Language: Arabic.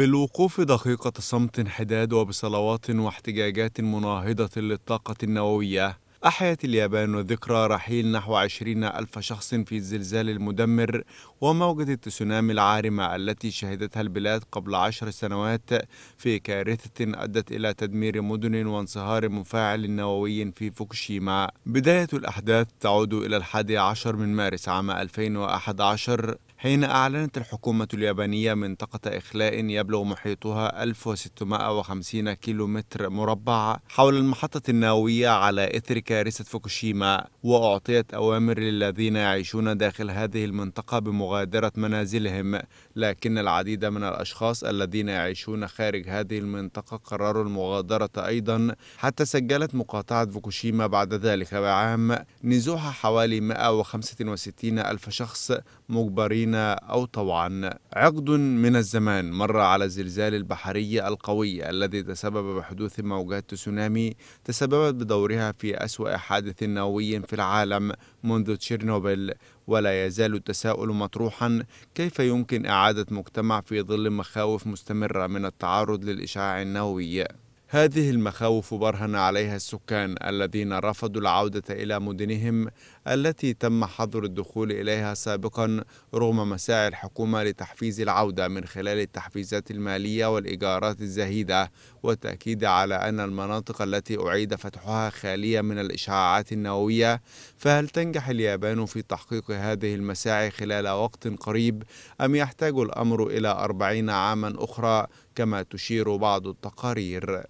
بالوقوف دقيقة صمت انحداد وبصلوات واحتجاجات مناهضة للطاقة النووية. أحيت اليابان ذكرى رحيل نحو عشرين ألف شخص في الزلزال المدمر وموجة التسونامي العارمة التي شهدتها البلاد قبل عشر سنوات في كارثة أدت إلى تدمير مدن وانصهار مفاعل نووي في فوكوشيما. بداية الأحداث تعود إلى الحادي عشر من مارس عام 2011 حين أعلنت الحكومة اليابانية منطقة إخلاء يبلغ محيطها 1650 كيلومتر مربع حول المحطة النووية على إثر كارثة فوكوشيما وأعطيت أوامر للذين يعيشون داخل هذه المنطقة بمغادرة منازلهم. لكن العديد من الأشخاص الذين يعيشون خارج هذه المنطقة قرروا المغادرة أيضا حتى سجلت مقاطعة فوكوشيما بعد ذلك بعام. نزوح حوالي 165 ألف شخص مجبرين أو طوعا عقد من الزمان مر على الزلزال البحري القوي الذي تسبب بحدوث موجات تسونامي تسببت بدورها في أسوأ حادث نووي في العالم منذ تشيرنوبل ولا يزال التساؤل مطروحا كيف يمكن إعادة مجتمع في ظل مخاوف مستمرة من التعرض للإشعاع النووي. هذه المخاوف برهن عليها السكان الذين رفضوا العودة إلى مدنهم التي تم حظر الدخول إليها سابقا رغم مساعي الحكومة لتحفيز العودة من خلال التحفيزات المالية والإيجارات الزهيدة والتأكيد على أن المناطق التي أعيد فتحها خالية من الإشعاعات النووية. فهل تنجح اليابان في تحقيق هذه المساعي خلال وقت قريب؟ أم يحتاج الأمر إلى أربعين عاما أخرى كما تشير بعض التقارير؟